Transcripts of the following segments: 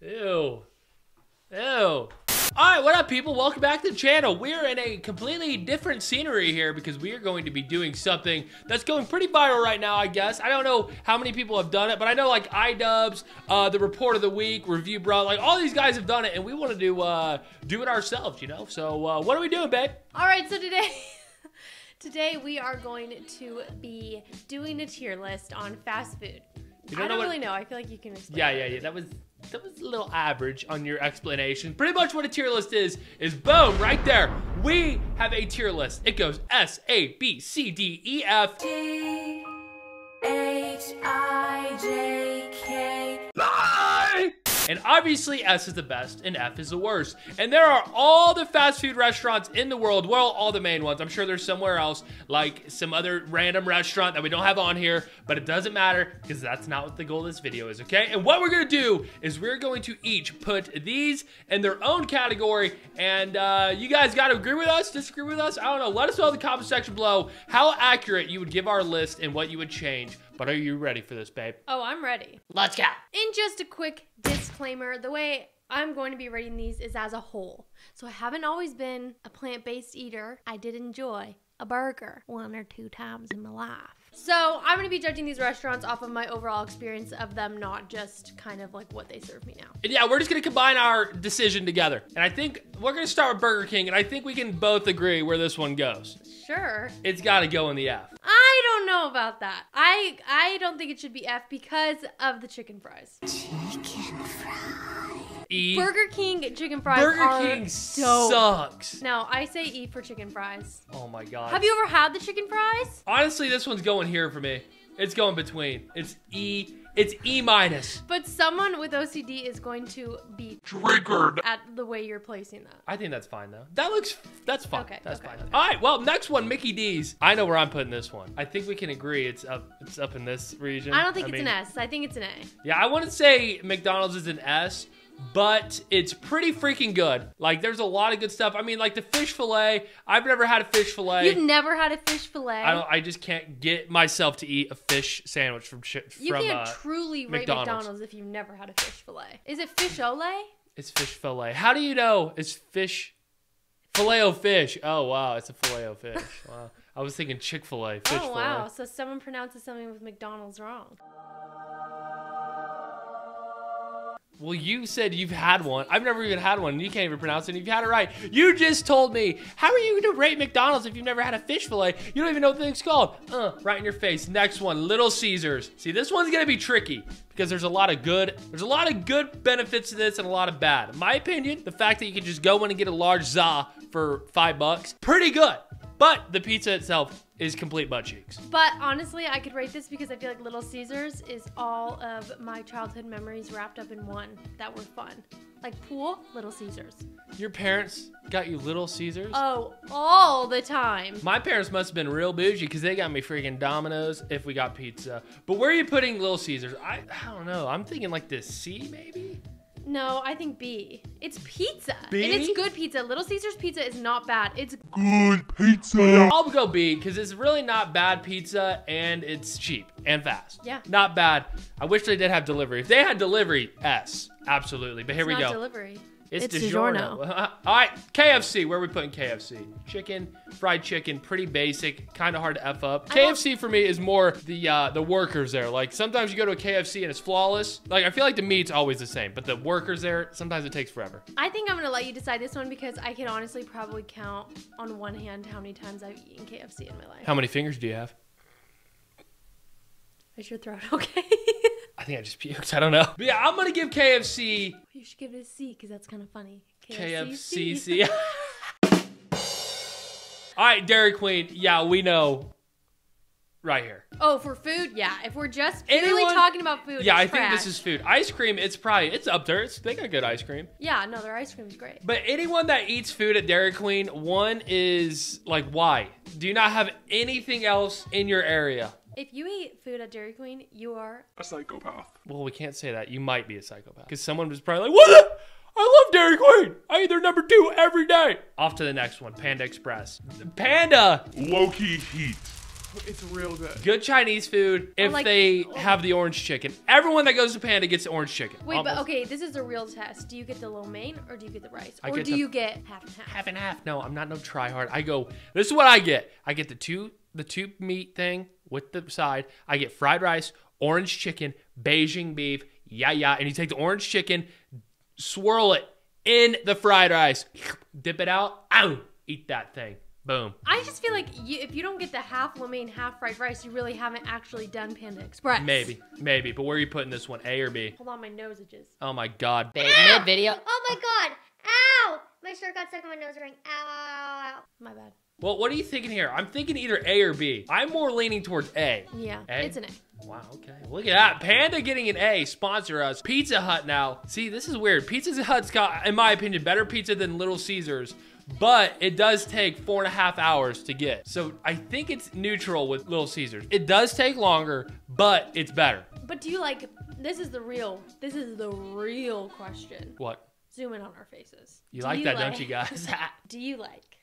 Ew. Ew. Alright, what up people? Welcome back to the channel. We're in a completely different scenery here because we are going to be doing something that's going pretty viral right now, I guess. I don't know how many people have done it, but I know like iDubbbz, uh, the Report of the Week, Reviewbrah, like all these guys have done it and we want to do, uh, do it ourselves, you know? So, uh, what are we doing, babe? All right, so today, today we are going to be doing a tier list on fast food. You I don't what- really know. I feel like you can explain. Yeah, yeah, yeah. That was that was a little average on your explanation. Pretty much what a tier list is is boom right there. We have a tier list. It goes S A B C D E F. D H I J K. Obviously S is the best and F is the worst. And there are all the fast food restaurants in the world, well, all the main ones. I'm sure there's somewhere else, like some other random restaurant that we don't have on here, but it doesn't matter because that's not what the goal of this video is, okay? And what we're gonna do is we're going to each put these in their own category, and uh, you guys gotta agree with us, disagree with us, I don't know. Let us know in the comment section below how accurate you would give our list and what you would change. But are you ready for this, babe? Oh, I'm ready. Let's go. And just a quick disclaimer: the way I'm going to be rating these is as a whole. So I haven't always been a plant-based eater. I did enjoy a burger one or two times in my life. So I'm going to be judging these restaurants off of my overall experience of them, not just kind of like what they serve me now. And yeah, we're just gonna combine our decision together. And I think we're gonna start with Burger King, and I think we can both agree where this one goes. Sure. It's gotta go in the F. I don't know about that. I I don't think it should be F because of the chicken fries. E. Burger King chicken fries Burger are King dope. sucks. No, I say E for chicken fries. Oh my god. Have you ever had the chicken fries? Honestly, this one's going here for me. It's going between. It's E. It's E minus. But someone with OCD is going to be Triggered. at the way you're placing that. I think that's fine though. That looks. That's fine. Okay, That's okay, fine. okay. All right. Well, next one, Mickey D's. I know where I'm putting this one. I think we can agree. It's up. It's up in this region. I don't think it's mean- an S. I think it's an A. Yeah, I wouldn't say McDonald's is an S, but it's pretty freaking good. Like, there's a lot of good stuff. I mean, like the fish fillet. I've never had a fish fillet. You've never had a fish fillet. I don't. I just can't get myself to eat a fish sandwich from sh- you from. can't uh, truly rate McDonald's. McDonald's. if you've never had a fish fillet. Is it fish ole? it's fish fillet. How do you know it's fish? Filet o fish. Oh wow, it's a filet o fish. Wow. I was thinking Chick Fil A fish oh fillet. wow! So someone pronounces something with McDonald's wrong. Well, you said you've had one. I've never even had one. You can't even pronounce it. You've had it right. You just told me. How are you going to rate McDonald's if you've never had a fish fillet? You don't even know what the thing's called. Uh, right in your face. Next one, Little Caesars. See, this one's going to be tricky because there's a lot of good. There's a lot of good benefits to this and a lot of bad. In my opinion, the fact that you can just go in and get a large za for five bucks, pretty good. But the pizza itself is complete butt cheeks. But honestly, I could rate this because I feel like Little Caesars is all of my childhood memories wrapped up in one that were fun. Like pool, Little Caesars. Your parents got you Little Caesars? Oh, all the time. My parents must have been real bougie because they got me freaking Domino's if we got pizza. But where are you putting Little Caesars? I, I don't know. I'm thinking like this C maybe? No, I think B. It's pizza. B? And it's good pizza. Little Caesars pizza is not bad. It's good pizza. I'll go B because it's really not bad pizza and it's cheap and fast. Yeah. Not bad. I wish they did have delivery. If they had delivery, S. Absolutely. But here we not go. delivery. It's, It's DiGiorno. All right, KFC. Where are we putting KFC? Chicken, fried chicken, pretty basic, kind of hard to f up. I KFC for me is more the uh, the workers there. Like sometimes you go to a KFC and it's flawless. Like I feel like the meat's always the same, but the workers there sometimes it takes forever. I think I'm gonna let you decide this one because I can honestly probably count on one hand how many times I've eaten KFC in my life. How many fingers do you have? Is your throat okay? I think I just puked. I don't know. But yeah, I'm gonna give KFC you should give it a C because that's kind of funny. KFC. All right, Dairy Queen. Yeah, we know. Right here. Oh, for food, yeah. If we're just purely Anyone- talking about food, Yeah, I it's think this is food. Ice cream. It's probably it's up there. It's they got good ice cream. Yeah, no, their ice cream's great. But anyone that eats food at Dairy Queen, one is like, why? Do you not have anything else in your area? If you eat food at Dairy Queen, you are a psychopath. Well, we can't say that. You might be a psychopath. Because someone was probably like, what the? I love Dairy Queen. I eat their number two every day. Off to the next one Panda Express. Panda. Low key heat. it's real good. Good Chinese food if like- they have the orange chicken. Everyone that goes to Panda gets the orange chicken. Wait, but okay, this is a real test. Do you get the lo mein or do you get the rice? I or do the- you get half and half? half and half. No, I'm not no try hard. I go. This is what I get. I get the two the two meat thing with the side. I get fried rice, orange chicken, Beijing beef. Yeah, yeah. And you take the orange chicken, swirl it in the fried rice, dip it out. Ow! Eat that thing. Boom. I just feel like you, if you don't get the half lo mein, half fried rice, you really haven't actually done Panda Express. Maybe, maybe. But where are you putting this one? A or B? Hold on, my nose itches. Oh my God. Babe, mid ah! video. Oh my god! Ow! My shirt got stuck on my nose ring. Ow, ow, ow, ow. My bad. Well, what are you thinking here? I'm thinking either A or B. I'm more leaning towards A. Yeah, A? it's an A. Wow, okay. Look at that. Panda getting an A. Sponsor us. Pizza Hut now. See, this is weird. Pizza Hut's got, in my opinion, better pizza than Little Caesars, but it does take four and a half hours to get. So I think it's neutral with Little Caesars. It does take longer, but it's better. But do you like? This is the real. This is the real question. What? Zoom in on our faces. You Do like that, don't you guys? do you like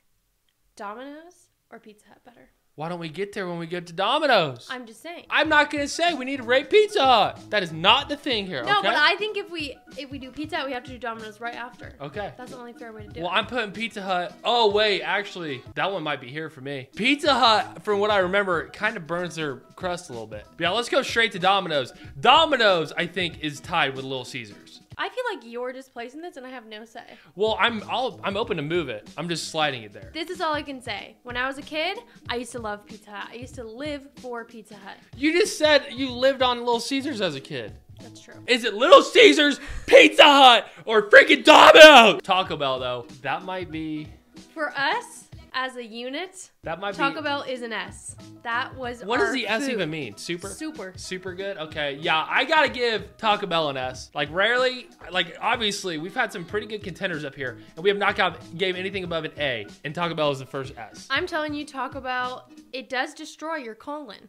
Domino's or Pizza Hut better? Why don't we get there when we get to Domino's? I'm just saying. I'm not gonna say we need to rate Pizza Hut. That is not the thing here. no, okay? but I think if we if we do Pizza Hut, we have to do Domino's right after. Okay. That's the only fair way to do Well, it. Well, I'm putting Pizza Hut. Oh wait, actually, that one might be here for me. Pizza Hut, from what I remember, kind of burns their crust a little bit. But yeah, let's go straight to Domino's. Domino's, I think, is tied with Little Caesars. I feel like you're just placing this, and I have no say. Well, I'm I'll, I'm open to move it. I'm just sliding it there. This is all I can say. When I was a kid, I used to love Pizza Hut. I used to live for Pizza Hut. You just said you lived on Little Caesars as a kid. That's true. Is it Little Caesars, Pizza Hut, or freaking Domino's? Taco Bell, though, that might be. For us, as a unit, That might Taco be. Bell is an S. That was What does the S food. even mean? Super. Super. Super good. Okay, yeah, I gotta give Taco Bell an S. Like rarely, like obviously, we've had some pretty good contenders up here, and we have not got, gave anything above an A, and Taco Bell is the first S. I'm telling you, Taco Bell, it does destroy your colon,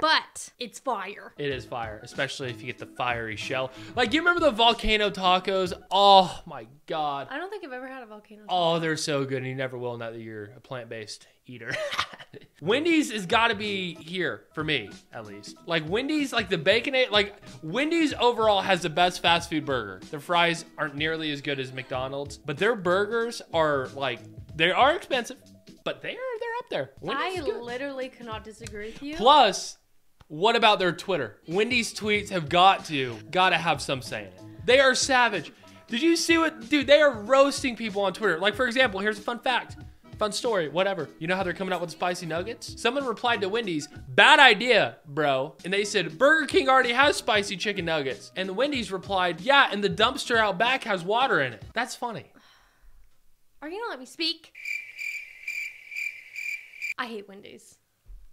but it's fire. It is fire, especially if you get the fiery shell. Like you remember the volcano tacos? Oh my god. I don't think I've ever had a volcano. Oh, they're so good, and you never will now that you're a plant-based eater. Wendy's has got to be here for me, at least. Like Wendy's, like the Baconator, like Wendy's overall has the best fast food burger. Their fries aren't nearly as good as McDonald's, but their burgers are like they are expensive, but they are they're up there. Wendy's I literally cannot disagree with you. Plus, what about their Twitter? Wendy's tweets have got to, got to have some say in it. They are savage. Did you see what, dude? They are roasting people on Twitter. Like, for example, here's a fun fact. Fun story, whatever. You know how they're coming out with spicy nuggets? Someone replied to Wendy's, bad idea, bro. And they said, Burger King already has spicy chicken nuggets. And the Wendy's replied, yeah, and the dumpster out back has water in it. That's funny. Are you gonna let me speak? I hate Wendy's.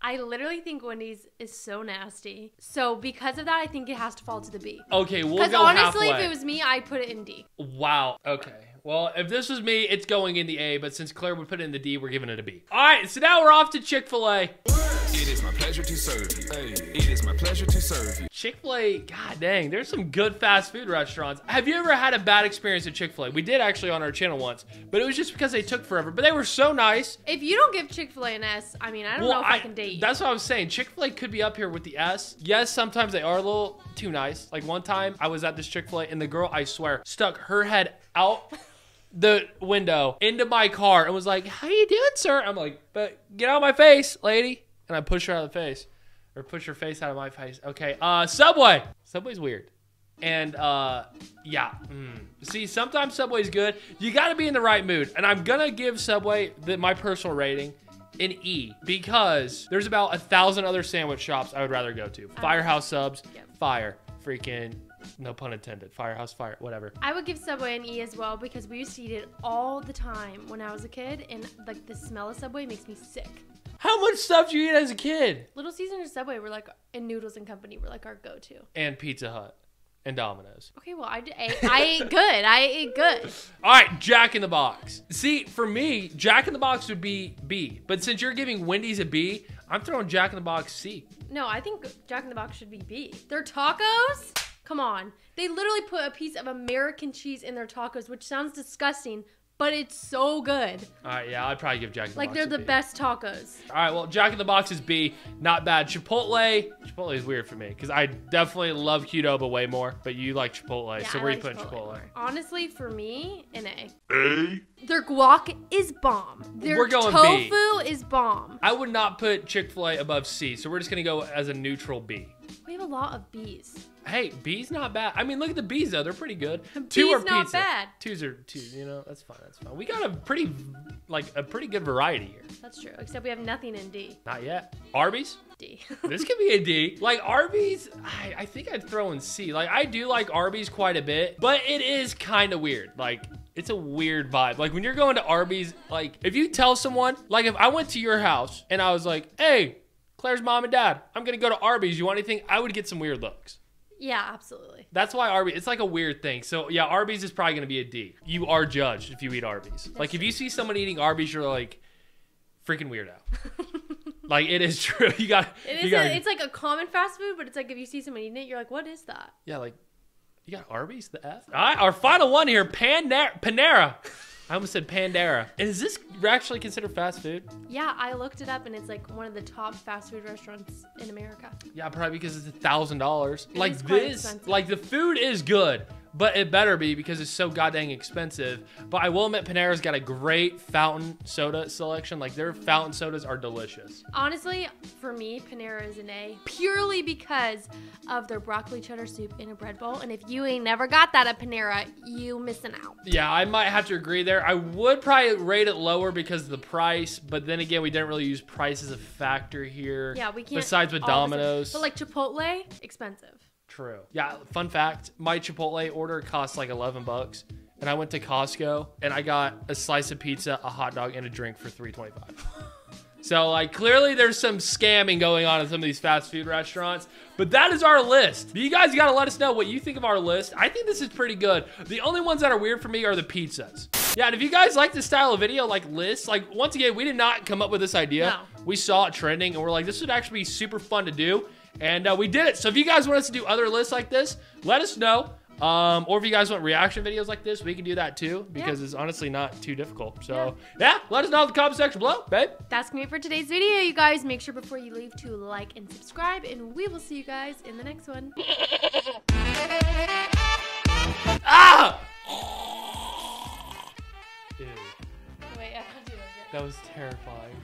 I literally think Wendy's is so nasty. So because of that, I think it has to fall to the B. Okay, we'll Because go honestly, halfway. if it was me, I'd put it in D. Wow. Okay. Well, if this was me, it's going in the A, but since Claire would put it in the D, we're giving it a B. All right, so now we're off to Chick fil A. It is my pleasure to serve you. Hey, it is my pleasure to serve you. Chick fil A, god dang, there's some good fast food restaurants. Have you ever had a bad experience at Chick fil A? We did actually on our channel once, but it was just because they took forever. But they were so nice. If you don't give Chick Fil A an S, I mean, I don't know if I, can date you. That's what I was saying. Chick fil A could be up here with the S. Yes, sometimes they are a little too nice. Like one time I was at this Chick fil A and the girl, I swear, stuck her head out the window into my car and was like, How you doing, sir? I'm like, But get out of my face, lady. And I push her out of the face. Or push her face out of my face. Okay. Uh Subway. Subway's weird. And uh yeah. Mm. See, sometimes Subway's good. You gotta be in the right mood. And I'm gonna give Subway the, my personal rating an E because there's about a thousand other sandwich shops I would rather go to. Firehouse subs, Yep. fire, freaking no pun intended. Firehouse fire, whatever. I would give Subway an E as well because we used to eat it all the time when I was a kid, and like the smell of Subway makes me sick. How much stuff do you eat as a kid? Little Caesars and Subway were like, and Noodles and Company were like our go-to. And Pizza Hut and Domino's. Okay, well I, I, I ate good. I ate good. All right, Jack in the Box. See, for me, Jack in the Box would be B. But since you're giving Wendy's a B, I'm throwing Jack in the Box C. No, I think Jack in the Box should be B. Their tacos? Come on. They literally put a piece of American cheese in their tacos, which sounds disgusting, but it's so good. All right, yeah, I'd probably give Jack in the Like Box they're a the B. best tacos. All right, well, Jack in the Box is B, not bad. Chipotle, Chipotle is weird for me because I definitely love Qdoba way more, but you like Chipotle, Yeah, so I where like you putting Chipotle Chipotle? Honestly, for me, an A. A. Their guac is bomb. Their We're going B. tofu is bomb. I would not put Chick Fil A above C, so we're just gonna go as a neutral B. We have a lot of bees. Hey, bees not bad. I mean, look at the bees though; they're pretty good. Two B's are not pizza. bad. Twos are two. You know, that's fine. That's fine. We got a pretty, like, a pretty good variety here. That's true. Except we have nothing in D. Not yet. Arby's. D. This could be a D. Like Arby's, I, I think I'd throw in C. Like I do like Arby's quite a bit, but it is kind of weird. Like it's a weird vibe. Like when you're going to Arby's, like if you tell someone, like if I went to your house and I was like, hey, Claire's mom and dad, I'm gonna go to Arby's. You want anything? I would get some weird looks. yeah, absolutely. That's why Arby's, it's like a weird thing. So yeah, Arby's is probably gonna be a D. You are judged if you eat Arby's. like if you see someone eating Arby's, you're like, freaking weirdo. like it is true. You got. It you gotta- A, it's like a common fast food, but it's like if you see someone eating it, you're like, "What is that?" Yeah, like you got Arby's, the F. All right, our final one here, Panera. Panera. I almost said Pandera. Is this actually considered fast food? Yeah, I looked it up, and it's like one of the top fast food restaurants in America. Yeah, probably because it's a thousand dollars. Like this, expensive. like the food is good, but it better be because it's so goddamn expensive. But I will admit, Panera's got a great fountain soda selection. Like their fountain sodas are delicious. Honestly, for me, Panera is an A purely because of their broccoli cheddar soup in a bread bowl. And if you ain't never got that at Panera, you missing out. Yeah, I might have to agree there. I would probably rate it lower because of the price, but then again, we didn't really use price as a factor here. Yeah, we can't. Besides with all the same. Domino's. but like Chipotle, expensive. True. Yeah, fun fact, my Chipotle order cost like 11 bucks. And I went to Costco and I got a slice of pizza, a hot dog, and a drink for 325. So like clearly there's some scamming going on in some of these fast food restaurants. But that is our list. You guys gotta let us know what you think of our list. I think this is pretty good. The only ones that are weird for me are the pizzas. Yeah, and if you guys like this style of video, like lists, like once again, we did not come up with this idea. No. We saw it trending and we're like, this would actually be super fun to do. And uh, we did it. So if you guys want us to do other lists like this, let us know. Um, or if you guys want reaction videos like this, we can do that too because it's honestly not too difficult. So yeah. let us know in the comment section below, babe. That's gonna be it for today's video, you guys. Make sure before you leave to like and subscribe, and we will see you guys in the next one. Ah! Ew, Wait, I do it that was terrifying.